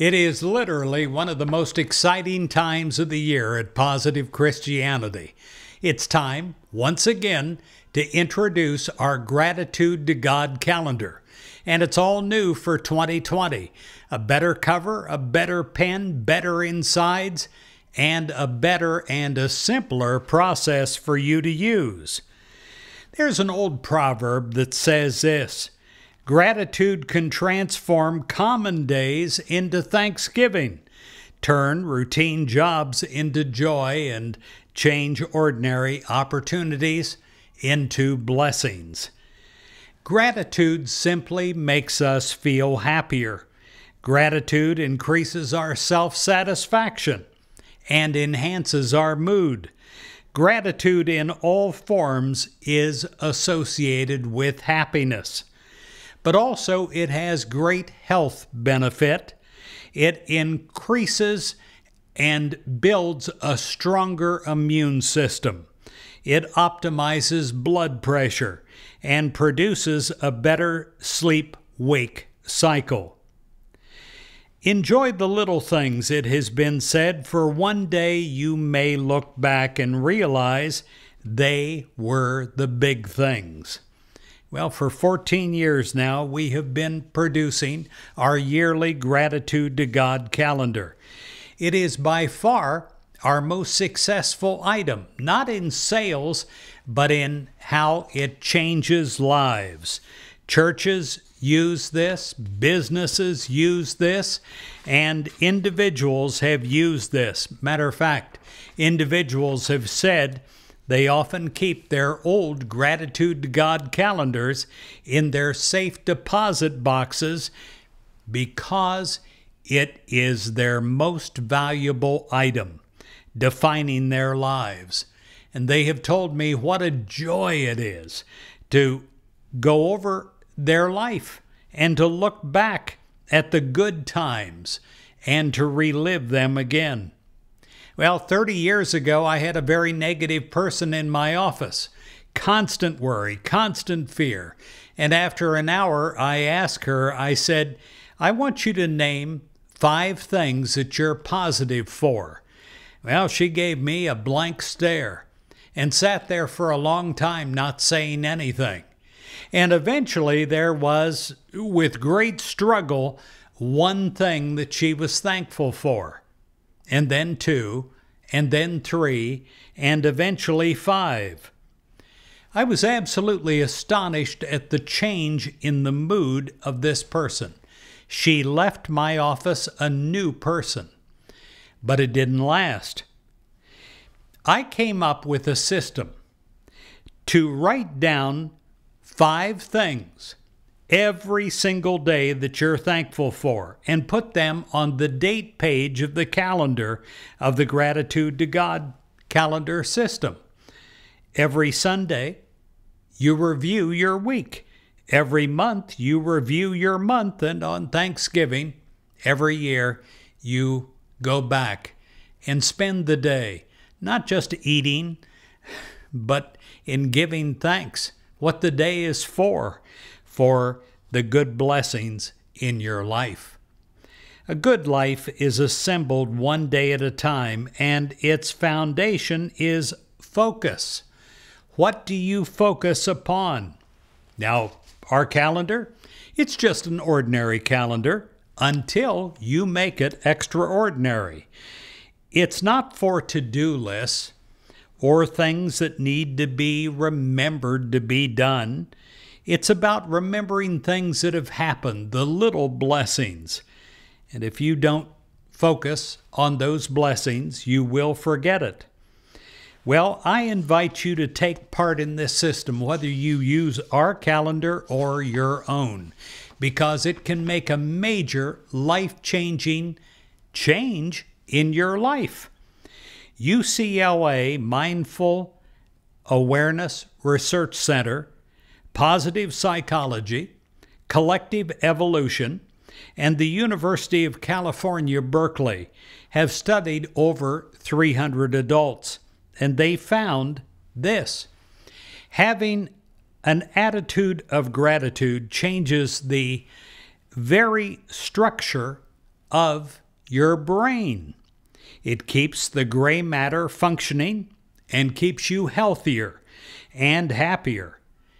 It is literally one of the most exciting times of the year at Positive Christianity. It's time, once again, to introduce our Gratitude to God calendar. And it's all new for 2020. A better cover, a better pen, better insides, and a better and a simpler process for you to use. There's an old proverb that says this Gratitude can transform common days into thanksgiving, turn routine jobs into joy, and change ordinary opportunities into blessings. Gratitude simply makes us feel happier. Gratitude increases our self satisfaction and enhances our mood. Gratitude in all forms is associated with happiness but also it has great health benefit. It increases and builds a stronger immune system. It optimizes blood pressure and produces a better sleep wake cycle. Enjoy the little things, it has been said, for one day you may look back and realize they were the big things. Well, for 14 years now, we have been producing our yearly Gratitude to God calendar. It is by far our most successful item, not in sales, but in how it changes lives. Churches use this, businesses use this, and individuals have used this. Matter of fact, individuals have said, they often keep their old gratitude to God calendars in their safe deposit boxes because it is their most valuable item, defining their lives. And they have told me what a joy it is to go over their life and to look back at the good times and to relive them again. Well, 30 years ago, I had a very negative person in my office. Constant worry, constant fear. And after an hour, I asked her, I said, I want you to name five things that you're positive for. Well, she gave me a blank stare and sat there for a long time not saying anything. And eventually there was, with great struggle, one thing that she was thankful for and then two, and then three, and eventually five. I was absolutely astonished at the change in the mood of this person. She left my office a new person, but it didn't last. I came up with a system to write down five things every single day that you're thankful for and put them on the date page of the calendar of the Gratitude to God calendar system. Every Sunday, you review your week. Every month, you review your month. And on Thanksgiving, every year, you go back and spend the day not just eating, but in giving thanks, what the day is for for the good blessings in your life. A good life is assembled one day at a time, and its foundation is focus. What do you focus upon? Now, our calendar, it's just an ordinary calendar until you make it extraordinary. It's not for to do lists or things that need to be remembered to be done. It's about remembering things that have happened, the little blessings. And if you don't focus on those blessings, you will forget it. Well, I invite you to take part in this system, whether you use our calendar or your own, because it can make a major life changing change in your life. UCLA Mindful Awareness Research Center positive psychology, collective evolution, and the University of California, Berkeley have studied over 300 adults, and they found this. Having an attitude of gratitude changes the very structure of your brain. It keeps the gray matter functioning and keeps you healthier and happier.